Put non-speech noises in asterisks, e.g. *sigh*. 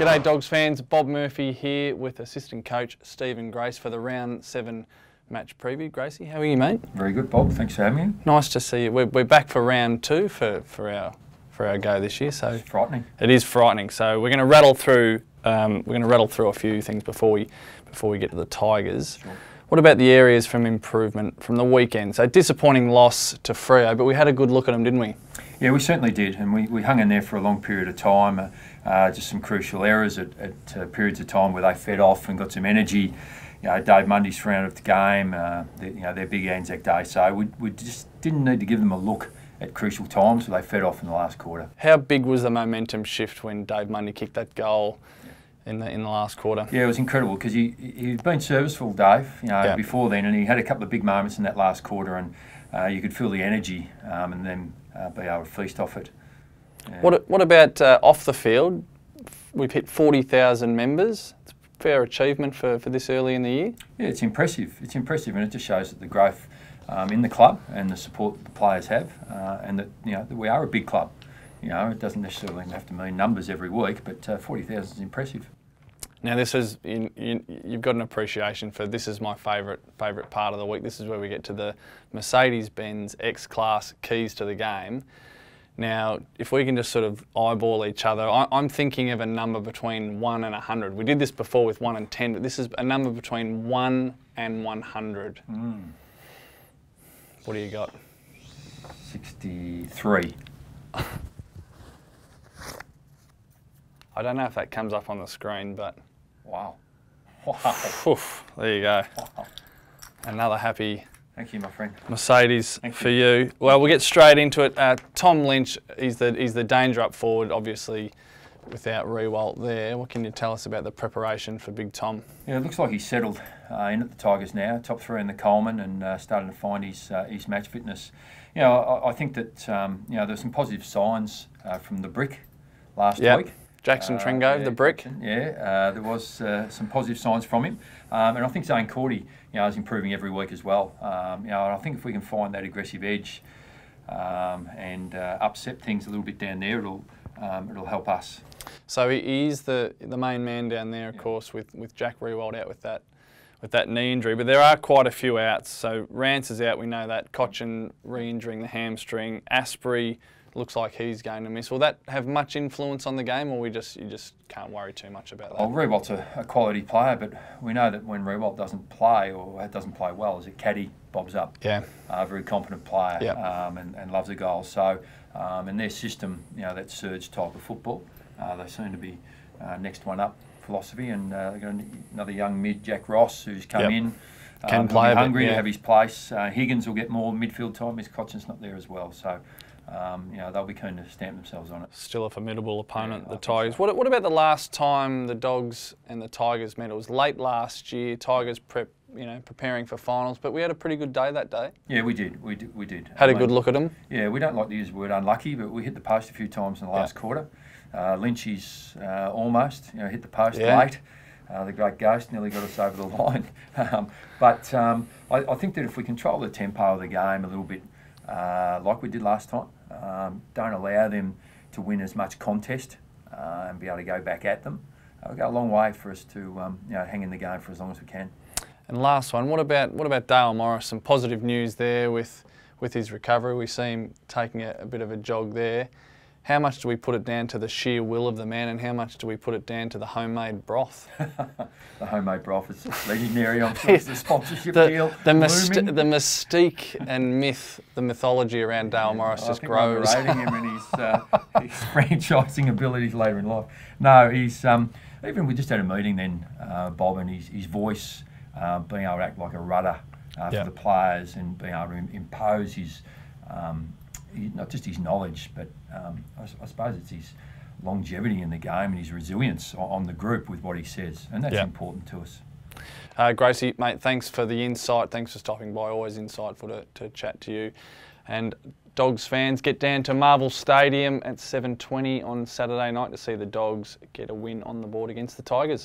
G'day Dogs fans, Bob Murphy here with assistant coach Stephen Grace for the round seven match preview. Gracie, how are you mate? Very good Bob, thanks for having me. Nice to see you. We're, we're back for round two for, for our for our go this year. So it's frightening. It is frightening. So we're going to rattle through um, we're going to rattle through a few things before we before we get to the Tigers. Sure. What about the areas from improvement from the weekend? So disappointing loss to Freo, but we had a good look at them, didn't we? Yeah, we certainly did, and we, we hung in there for a long period of time. Uh, uh, just some crucial errors at, at uh, periods of time where they fed off and got some energy. You know, Dave Mundy's thrown of the game. Uh, the, you know, their big Anzac Day, so we, we just didn't need to give them a look at crucial times, so they fed off in the last quarter. How big was the momentum shift when Dave Mundy kicked that goal? In the in the last quarter. Yeah, it was incredible because he he'd been serviceful, Dave, you know, yeah. before then, and he had a couple of big moments in that last quarter, and uh, you could feel the energy, um, and then uh, be able to feast off it. Yeah. What what about uh, off the field? We've hit forty thousand members. It's a fair achievement for, for this early in the year. Yeah, it's impressive. It's impressive, and it just shows that the growth um, in the club and the support the players have, uh, and that you know that we are a big club. You know, it doesn't necessarily have to mean numbers every week, but uh, 40,000 is impressive. Now this is you, you, you've got an appreciation for this is my favourite favourite part of the week. This is where we get to the Mercedes-Benz X-Class keys to the game. Now, if we can just sort of eyeball each other, I, am thinking of a number between 1 and 100. We did this before with 1 and 10, but this is a number between 1 and 100. Mm. What do you got? 63. *laughs* I don't know if that comes up on the screen, but Wow. Wow. Oof, there you go. Wow. Another happy Thank you, my friend. Mercedes Thank for you. you. Well, we'll get straight into it. Uh, Tom Lynch, is the, he's the danger up forward, obviously, without Riewoldt there. What can you tell us about the preparation for Big Tom? Yeah, it looks like he's settled uh, in at the Tigers now, top three in the Coleman, and uh, starting to find his uh, his match fitness. You know, I, I think that um, you know there's some positive signs uh, from the brick last yep. week. Jackson uh, Trengove, yeah, the brick. Yeah, uh, there was uh, some positive signs from him, um, and I think Zane Cordy, you know, is improving every week as well. Um, you know, I think if we can find that aggressive edge um, and uh, upset things a little bit down there, it'll um, it'll help us. So he is the the main man down there, of yeah. course, with with Jack Riewoldt out with that with that knee injury, but there are quite a few outs. So Rance is out, we know that. Cotchin re-injuring the hamstring. Astbury looks like he's going to miss. Will that have much influence on the game, or we just you just can't worry too much about that? Well, Riewoldt's a, a quality player, but we know that when Riewoldt doesn't play or doesn't play well, is it caddy bobs up. Yeah, a very competent player, yeah. um, and, and loves a goal. So, um, in their system, you know that surge type of football, uh, they seem to be uh, next one up philosophy, and uh, they've got another young mid, Jack Ross, who's come yep. in. Can um, play hungry bit, yeah. to have his place. Uh, Higgins will get more midfield time. His Cotchin's not there as well, so um, you know, they'll be keen to stamp themselves on it. Still a formidable opponent, yeah, the Tigers. So. What, what, about the last time the Dogs and the Tigers met? It was late last year. Tigers prep, you know, preparing for finals, but we had a pretty good day that day. Yeah, we did. We did. We did. Had a good look at them. Yeah, we don't like to use the word unlucky, but we hit the post a few times in the last yeah. quarter. Uh, Lynchy's uh, almost, you know, hit the post yeah. late. Uh, the great ghost nearly got us over the *laughs* line. um, but um, I, I, think that if we control the tempo of the game a little bit, uh, like we did last time, um, don't allow them to win as much contest uh, and be able to go back at them. It'll go a long way for us to um, you know, hang in the game for as long as we can. And last one, what about what about Dale Morris? Some positive news there with with his recovery. We see him taking a, a bit of a jog there how much do we put it down to the sheer will of the man and how much do we put it down to the homemade broth? *laughs* the homemade broth is legendary. I'm sure it's the sponsorship the, deal. The, the mystique and myth, the mythology around Dale yeah, Morris just grows. I think him and his, uh, *laughs* his franchising abilities later in life. No, he's um, even we just had a meeting then, uh, Bob, and his, his voice uh, being able to act like a rudder uh, for the players and being able to impose his um, not just his knowledge, but um, I, I, suppose it's his longevity in the game and his resilience on, the group with what he says, and that's important to us. Uh, Gracie, mate, thanks for the insight. Thanks for stopping by. Always insightful to, to chat to you. And Dogs fans, get down to Marvel Stadium at 7.20 on Saturday night to see the Dogs get a win on the board against the Tigers.